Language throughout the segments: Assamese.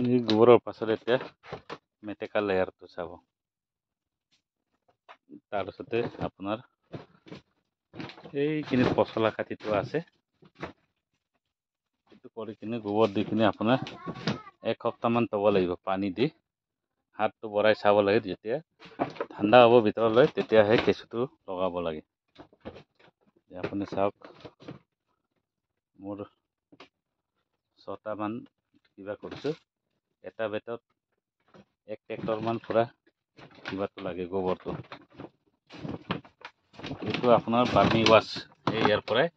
এই গোবৰৰ পাছত এতিয়া মেটেকা লেয়াৰটো চাব তাৰপিছতে আপোনাৰ এইখিনি পচলা কাটি থোৱা আছে সেইটো কৰি কিনে গোবৰ দি কিনে আপোনাৰ এসপ্তাহমান থ'ব লাগিব পানী দি হাতটো বৰাই চাব লাগে যেতিয়া ঠাণ্ডা হ'ব ভিতৰলৈ তেতিয়াহে কেঁচুটো লগাব লাগে আপুনি চাওক মোৰ ছটামান কিবা কৰিছোঁ এটা বেতত এক ট্ৰেক্টৰমান পূৰা কিবাটো লাগে গোবৰটো। এইটো আপোনাৰ বাৰ্মি ৱাছ এই ইয়াৰ পৰাই।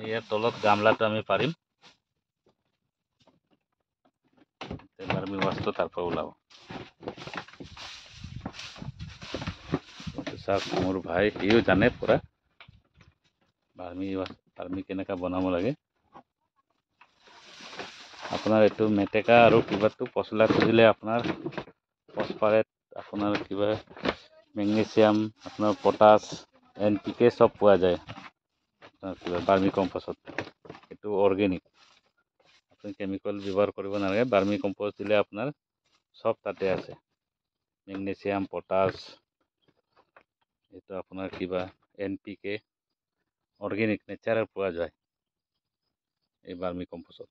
ইয়াৰ তলত গামলাটো আমি পাৰিম। বাৰ্মি ৱাছটো তাৰ পৰা ওলাব। চাওক মোৰ ভাই সিও জানে পূৰা। বাৰ্মি ৱাছ বাৰ্মি কেনেকৈ বনাব লাগে। আপোনাৰ এইটো মেটেকা আৰু কিবাটো পচলা খুজিলে আপোনাৰ ফচফাৰেট আপোনাৰ কিবা মেগনেছিয়াম আপোনাৰ পটাছ এন পি কে চব পোৱা যায়। কিবা বাৰ্মি কম্প'ষ্টত। এইটো অৰ্গেনিক। আপুনি কেমিকেল ব্যৱহাৰ কৰিব নালাগে। বাৰ্মি কম্প'ষ্ট দিলে আপোনাৰ চব তাতে আছে। মেগনেছিয়াম পটাছ এইটো আপোনাৰ কিবা N P K organic natural পোৱা যায়। এই বাৰ্মি কম্প'ষ্টত।